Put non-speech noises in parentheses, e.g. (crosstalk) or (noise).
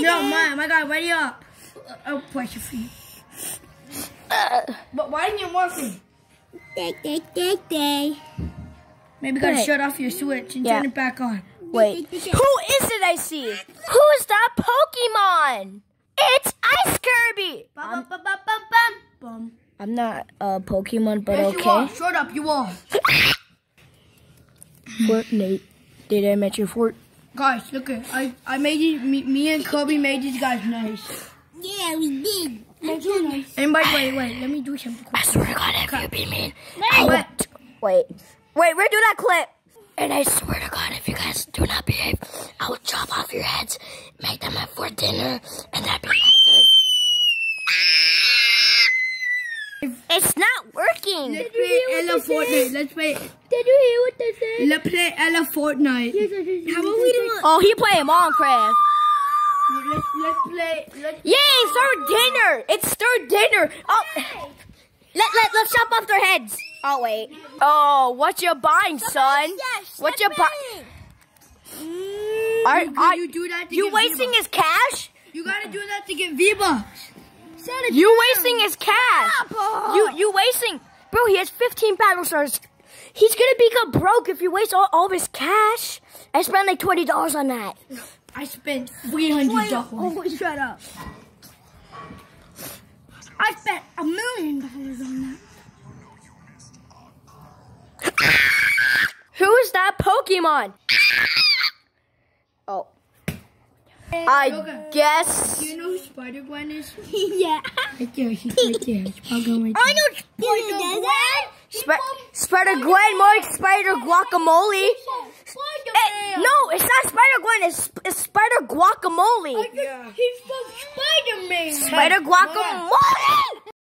No, my, my God, ready up. I'll push your feet. But why didn't you work it? Maybe gotta shut off your switch and Yeah. turn it back on. Wait, who is it I see? Who's that Pokemon? It's Ice Kirby. Bum, bum, bum, bum, bum, bum. I'm not a Pokemon, but Yes, you are. okay. Shut up, you are. (laughs) Fortnite. Did I mention Fort? Guys, look at I. I made you. Me, me and Kobe made these guys nice. Yeah, we did. And by the way, wait, let me do something. I Cool. swear to God, if you be mean, Wait. I will. Wait, wait, redo that clip. And I swear to God, if you guys do not behave, I will chop off your heads, make them up for dinner, and that be my food. It's not working. Let's play Ella Fortnite. Let's play. Did you hear what they said? Let's play Ella Fortnite. How about we do? Oh, he playing Minecraft. Let's let's play. Let's. Yay, start dinner. It's start dinner. Oh, let, let, let's chop off their heads. Oh, wait. Oh, what you buying, son? Yes, What you buying? me. Are, mm, You, are you do that to you wasting his cash? You gotta do that to get V Bucks. You wasting his cash. You you wasting, bro. He has 15 battle stars. He's gonna become broke if you waste all, all of his cash. I spent like twenty dollars on that. I spent three hundred dollars. Oh, shut up. I spent a million dollars on that. Who is that Pokemon? Oh, I Okay. guess. Do you know who Spider Gwen is? (laughs) yeah. Right there, she's right there. Spider Gwen. I know Spider Gwen. Sp- Spider Gwen, more like Spider Guacamole. Eh, no, it's not Spider Gwen. It's, it's Spider Guacamole. there. He's from Spider Man. Spider Guacamole.